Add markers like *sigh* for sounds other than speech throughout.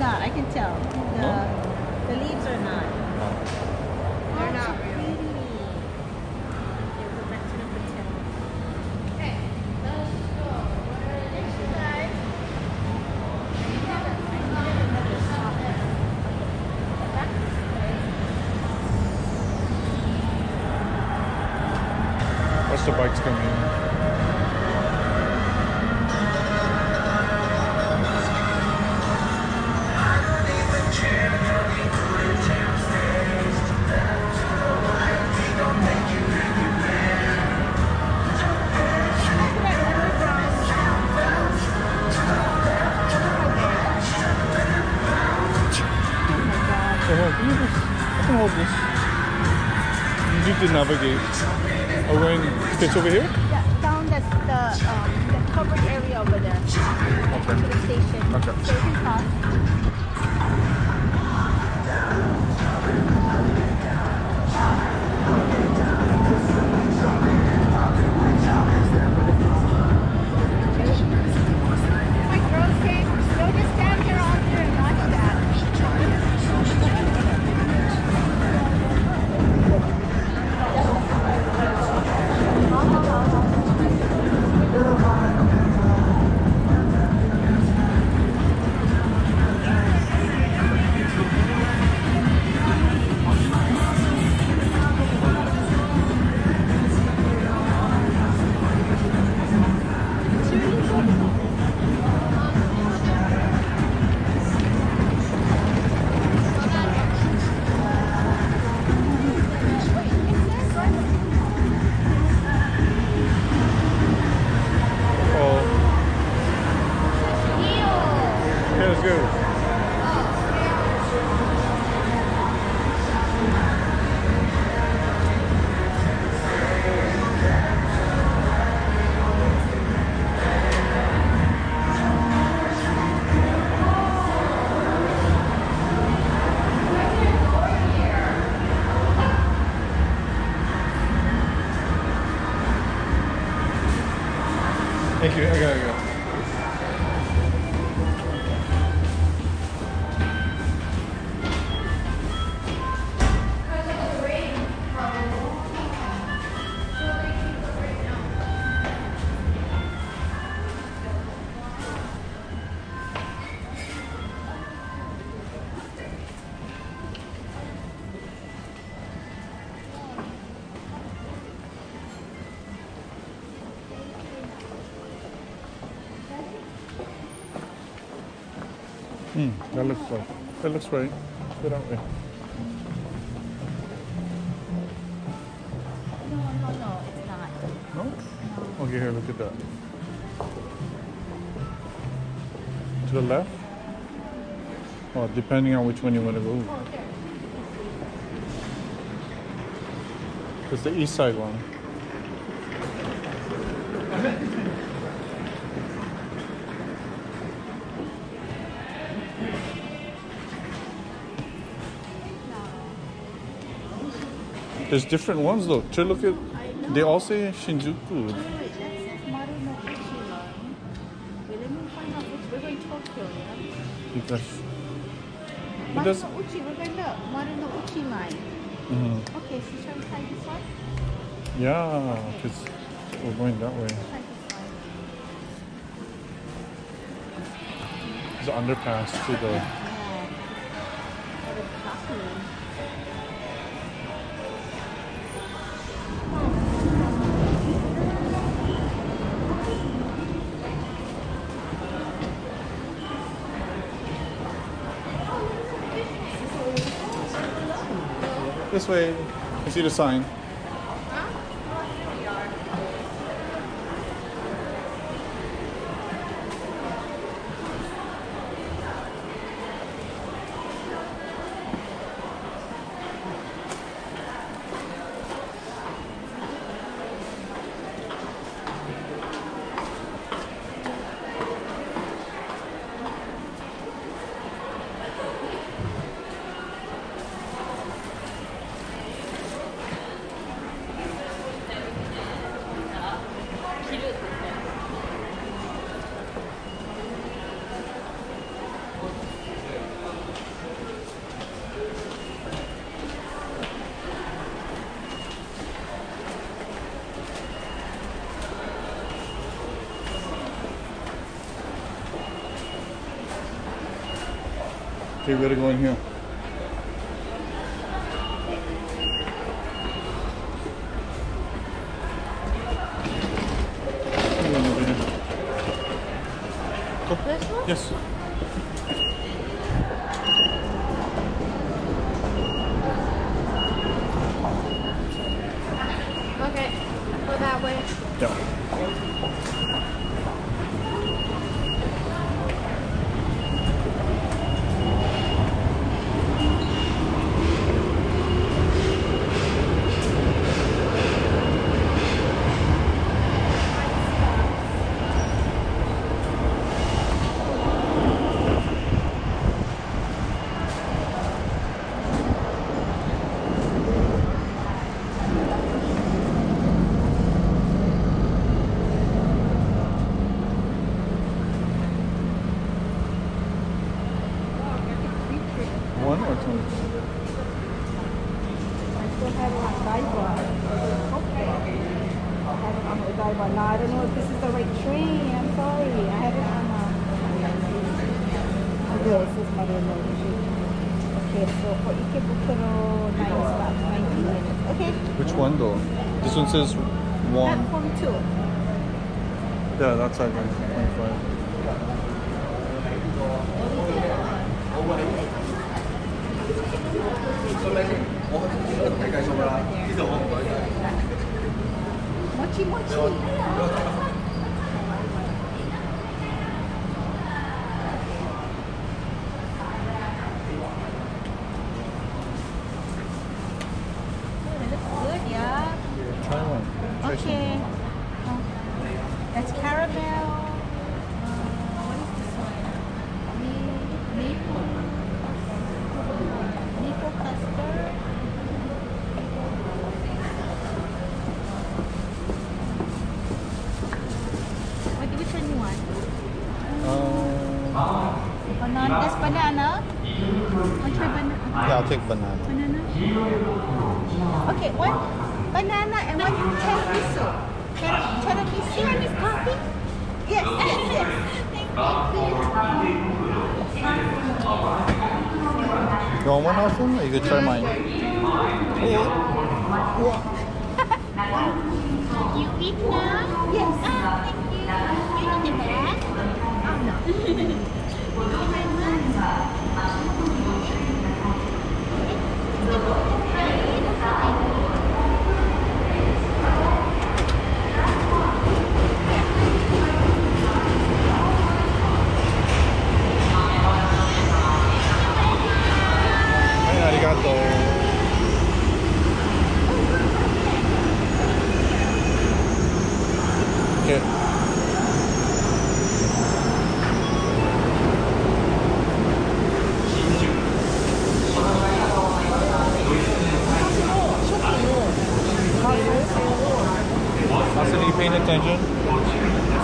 not. I can tell. The, Are we going pitch over here? Yeah, down the, the, um, the covered area over there. Okay. To the station. Okay. So you can cross. Hmm, that looks right. That looks right. Go that way. No, no, no, it's not. No? Okay, here, look at that. To the left? Oh, depending on which one you want to go. Oh, there. It's the east side one. There's different ones though. To look at, they all say Shinjuku. Wait, wait, that says Maru no Uchi line. Wait, let me find out which. We're going Tokyo, yeah? Because it Maru does. Uchi, we're going to Maru no Uchi line. mhm. Okay, so shall we try this one? Yeah, because we're going that way. It's an underpass to the. Yeah. This way. You see the sign. Okay, we gotta go in here. Come on over here. Go. This one? Yes. Okay. Go that way. Yeah. One or two? I still have it on Odaiba. Okay. I have it on Odaiba. Now I don't know if this is the right train. I'm sorry. I have it on. Uh, oh, this is mother-in-law. Okay, so for Ikebukuro, nine stops, 19 minutes. Okay. Which one though? This one says one. Platform two. Yeah, that's like 25. Mochi mochi. Good, yeah. Try one. Try some. Okay. Oh, That's caramel. Uh, what is this one? Ma- Maple. Maple custard. What, which one you want? Um, Banana. That's banana. Want to try banana? I'll banana. Banana. Okay, one banana and one tiramisu. Tir- Tiramisu. Tiramisu coffee? Yes, yes, yes. You want one also? Or you could try mine. You eat now? Yes. Ah, thank you. You eat the bag? Oh, no. Ay, arigato. Okay. Austin, are you paying attention?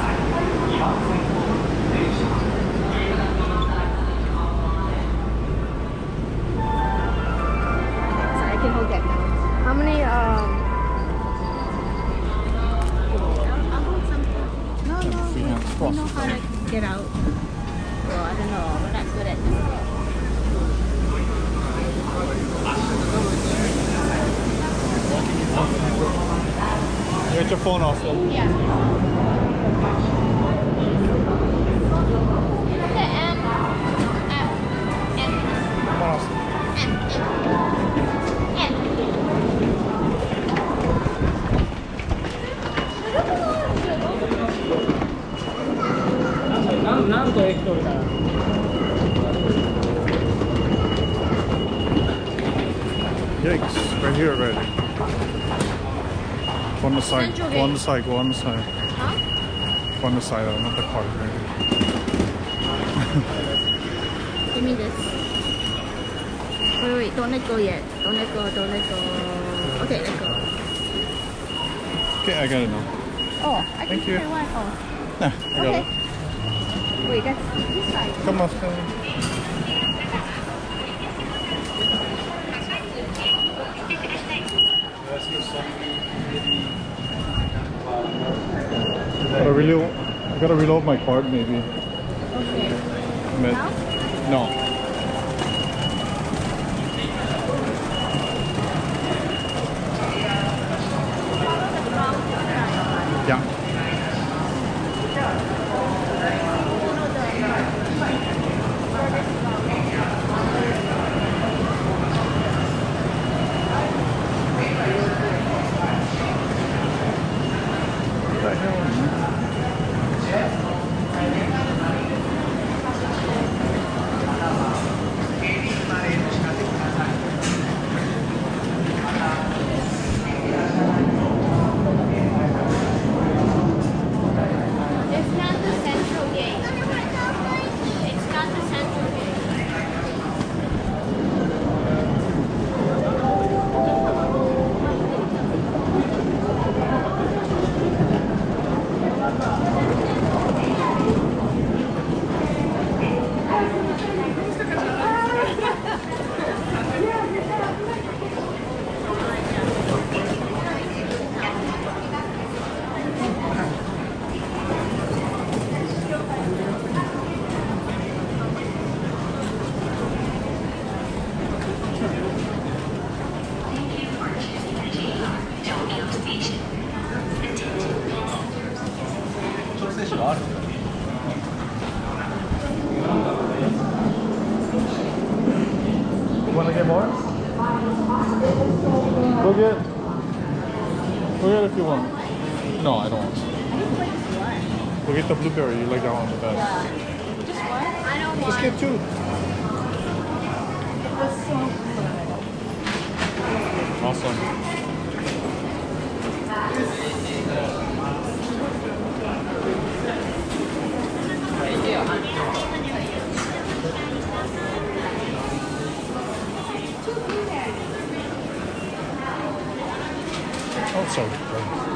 So I can hold that now. How many, um... I'll hold some. No, no, we, Yeah, we know how to get out. Well, I don't know. We're not good at this. You got your phone also. Yeah. The M. M. M. Come on, Austin. M. Yikes, right here already. Go on the side, Central go on the Gate. side, go on the side. Huh? Go on the side, I not the car. Right Give me this. Wait, wait, don't let go yet. Don't let go, don't let go. Okay, let go. Okay, I got it now. Oh, I Thank can you. try one. Oh, Nah, I got it. Wait, that's this side. Come on, come Gotta reload, I gotta reload my card maybe. Okay. Now? No. Let's get two. Awesome. Oh,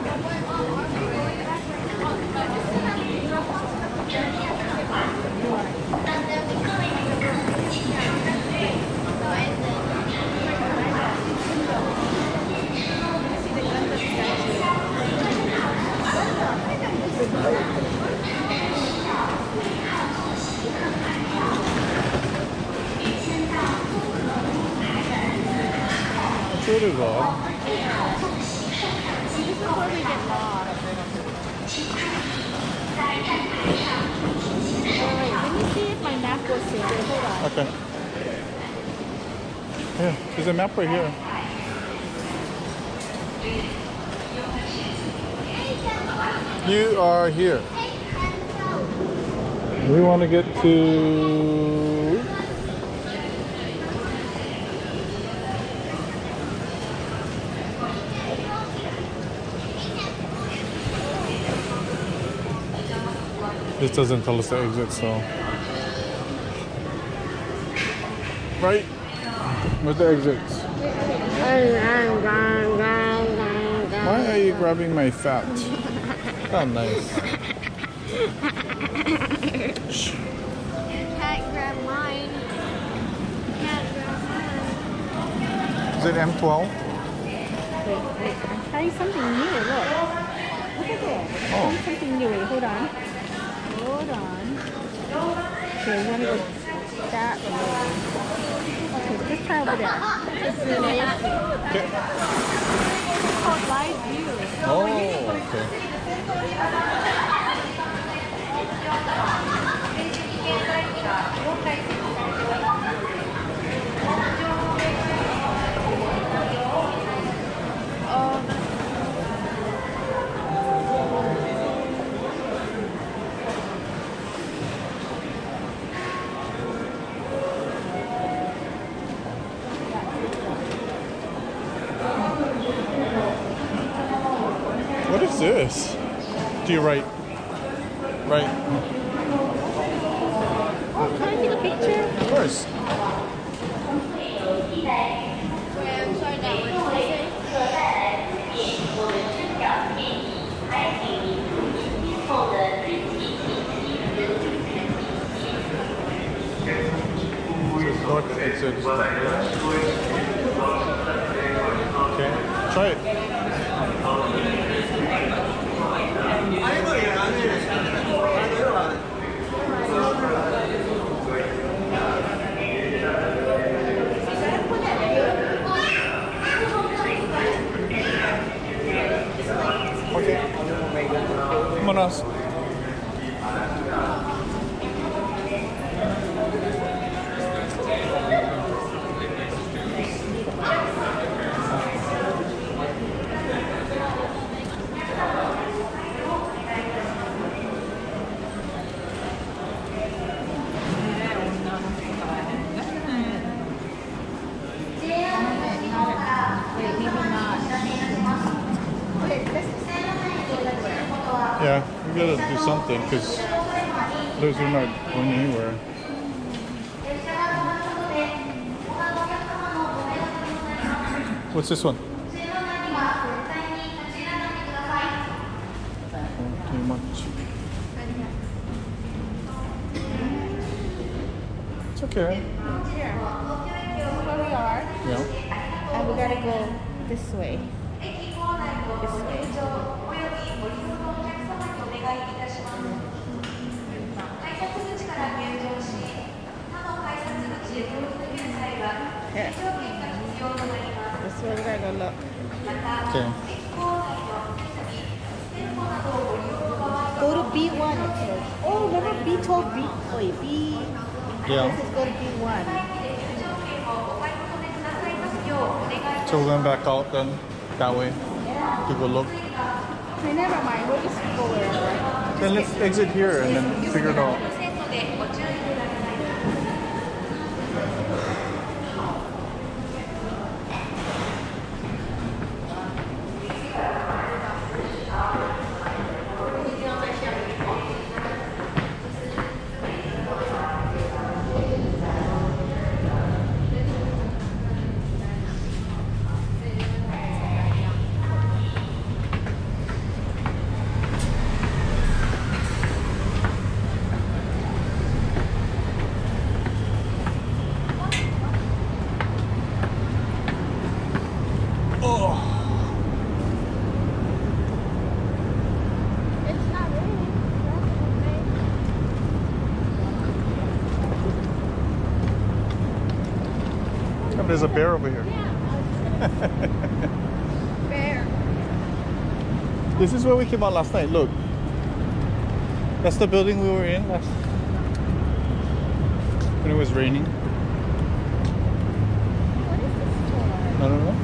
That's what it is, Bob. This is where we get lost. Wait, wait, let me see if my map will save it. Hold on. Okay. Map right here. You are here. We want to get to. This doesn't tell us the exit, so. Right? Where's the exits? Why are you grabbing my fat? *laughs* Oh, nice. Shh. Can't grab mine. Can't grab mine. Is it M12? Wait, wait. I'm trying something new. Look. Look at this. Oh. I'm trying something new. Wait, hold on. Hold on. Okay, we want to go that way. Okay, just try over there. It's Okay. called live view. Oh, okay. What is To your right. Right. Oh, can I take a picture? Of course. I'm sorry, that what did I say? This is north exit. Okay. Try it. Okay. Vámonos. Wait, maybe not. Yeah, we gotta do something because those are not going anywhere. What's this one? Yeah. This is go to B1. So we're going back out then, that way, to a look. Okay, never mind. We'll just go wherever. Then let's exit here and then figure it out. Oh. It's not raining. Oh, there's a bear over here. Bear. This is where we came out last night. Look. That's the building we were in last when it was raining. What is this for? I don't know.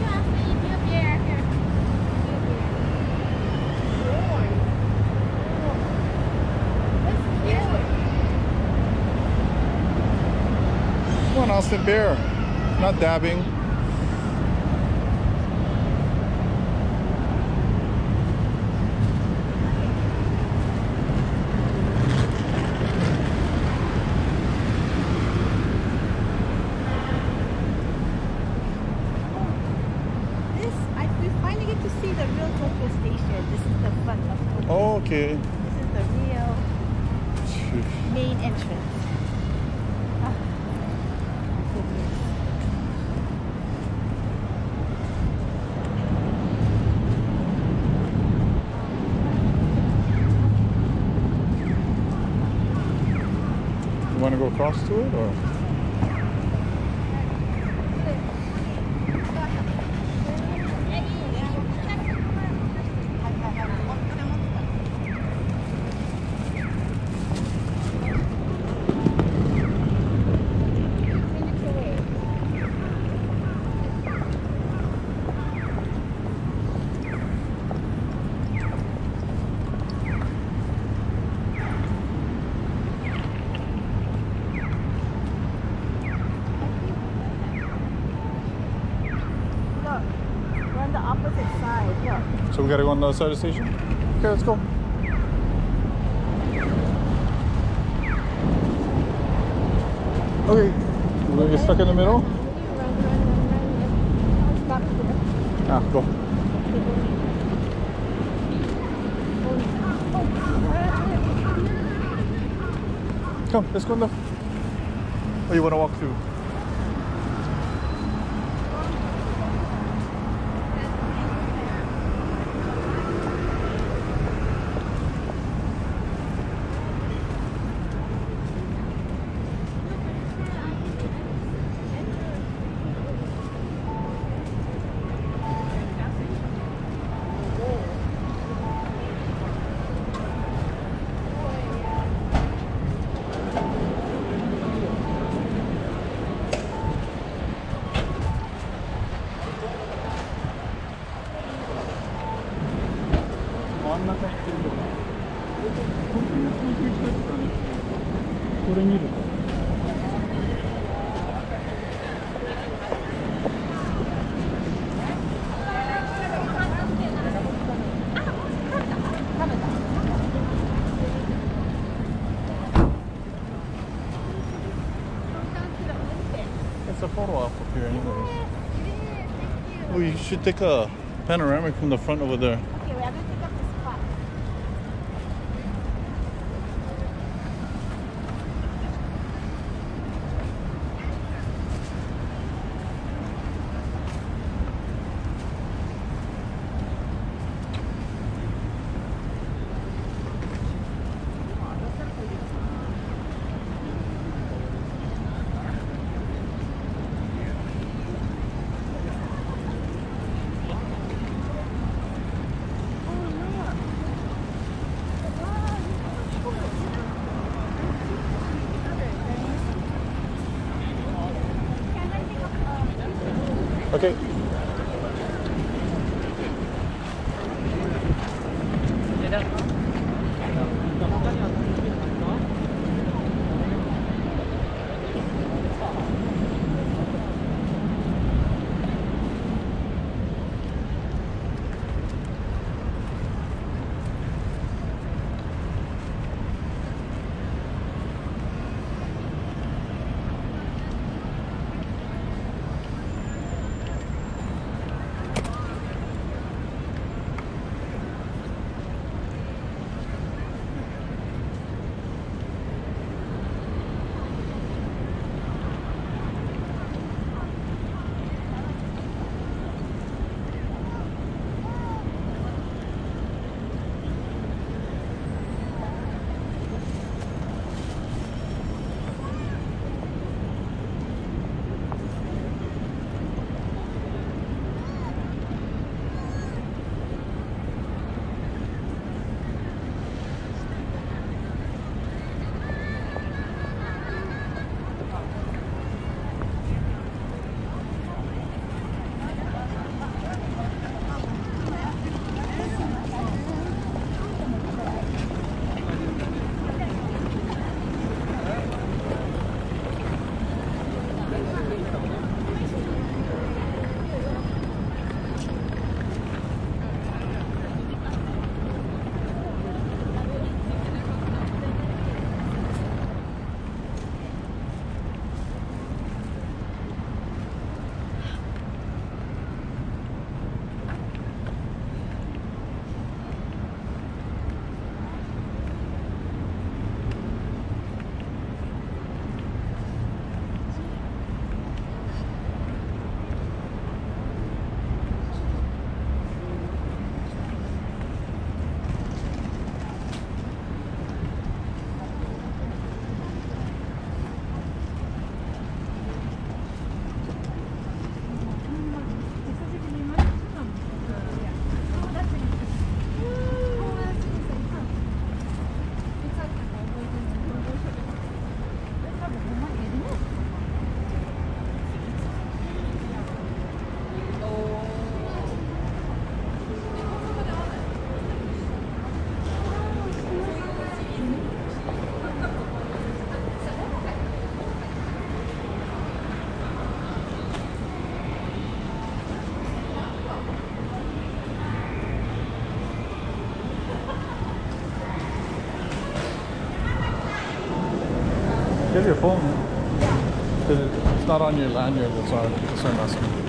Yeah, see, be a bear here. Be a bear. What's Austin Bear. Not dabbing. This, I, we finally get to see the real Tokyo Station. This is the front of Tokyo. Oh, okay. This is the real main entrance. Ah, goodness. Want to or? Look, we're on the opposite side. Look. So we gotta go on the other side of the station? Okay, let's go. Okay. We're gonna get stuck in the middle? Ah, go. Come, let's go now. Oh, you wanna walk through? It's a photo op up here anyways. Well, you should take a panoramic from the front over there. Get your phone. Because it's not on your lanyard, it's on it's on us.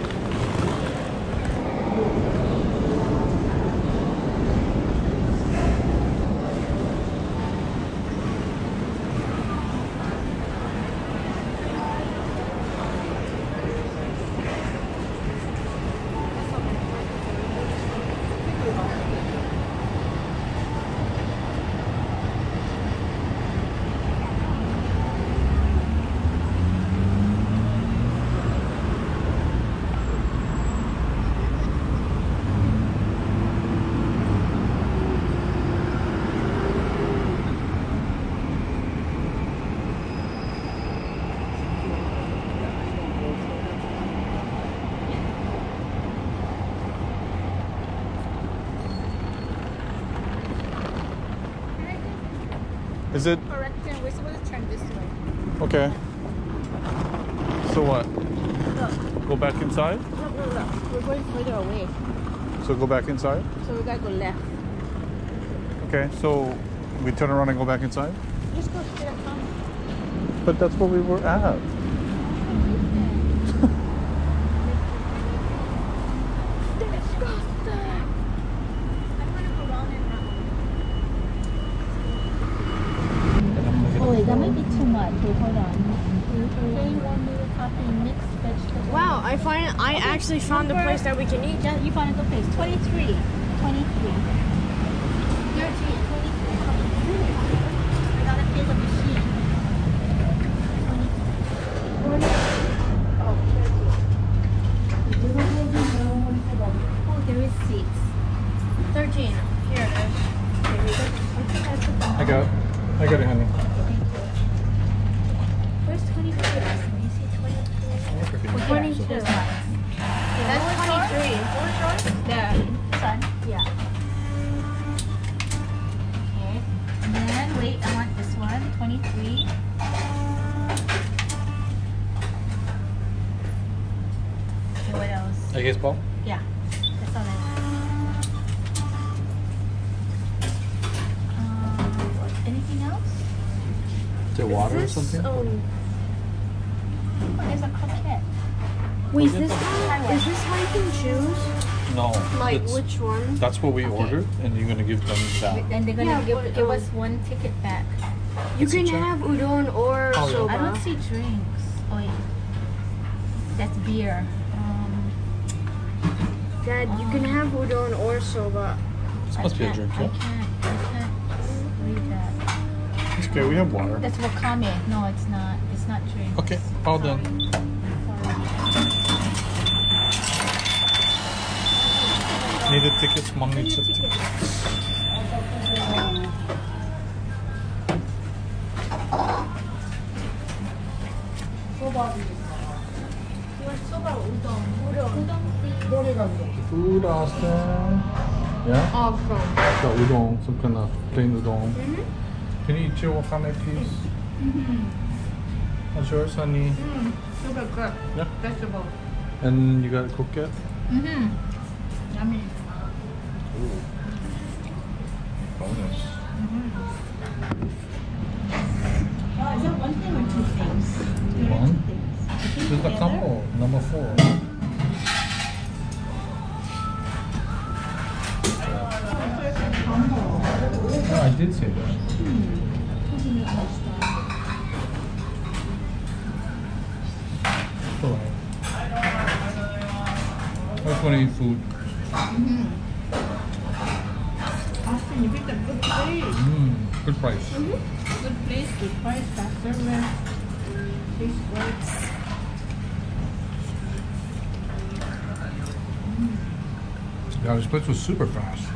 Is it Correction, we're supposed to turn this way. Okay? So what? Look, Go back inside? look, look, look. We're going further away. So go back inside? So we gotta go left. Okay, so we turn around and go back inside? Just go straight up. But that's where we were at. Oh, that might be too much. Wait, hold on. Plain one little coffee, mixed vegetable. Wow, I find I actually found a Number- place that we can eat. Yeah, you found a good place. 23. 23. 13. 23. I gotta pay the machine. 23. Oh, 13. Oh, there is seats. 13. Here it is. There we go. I think I put the I got I got it, honey. Where's 23? You see 23? 22. Like his ball? Yeah, that's all I want. Um, anything else? Is it water or This, something? um, Oh, there's a croquette. wait, is this how, is this how you can choose? No. Like it's- which one? That's what we ordered, and you're gonna give them that. And they're gonna Yeah, give, but, give um, us one ticket back. You It's can have udon or Oh, yeah. soba. I don't see drinks. Oh, yeah. That's beer. Um, Dad, you can have udon or soba. This I must be a can't- drink, I yeah? can't, I can't read that. It's okay, we have water. That's wakame. No, it's not. It's not drink. Okay, all done. Needed tickets, mom needs a ticket. Food, Austin. Yeah? Awesome. Got udon, some kind of plain udon. Mhm. Can you eat your wakame, please? What's yours, honey? Super good. Yeah. Vegetable. And you got a croquette? Mm-hmm. Yummy. Bonus. Is that one thing or two things? One. things. There's a couple. Number four. I did say that. Alright. I just want to eat food. Austin, you picked a good place. Mmm, good price. Good place, good price, fast service. Tastes great. Yeah, this place was super fast.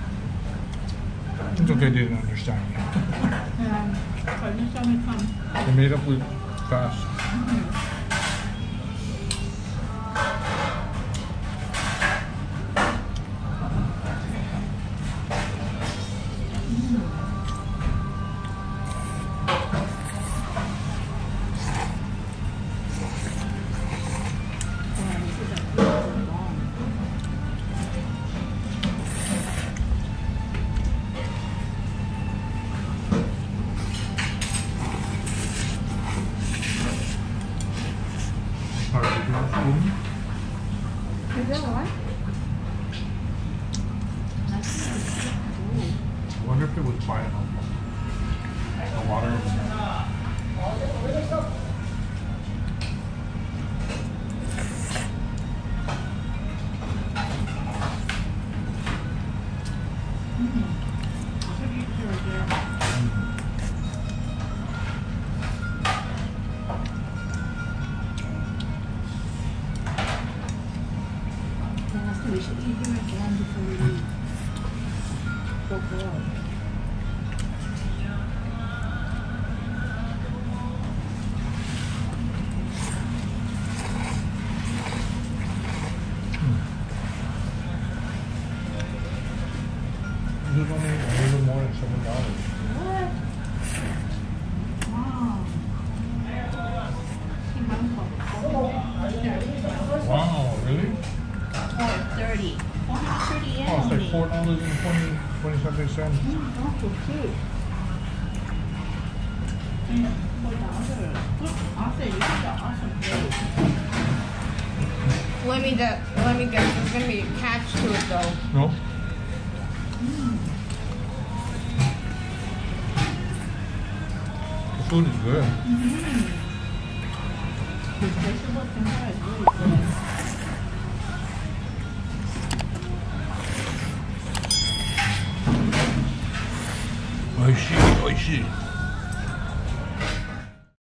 It's okay, they didn't understand *laughs* me. Um, so next time we come. They made up with fast. Alright, twenty something cents. Mm, okay, cute. Mm, Four dollars. Good. Awesome. You got awesome place. Let me get. Let me guess. There's gonna be a catch to it though. No? The food is good. His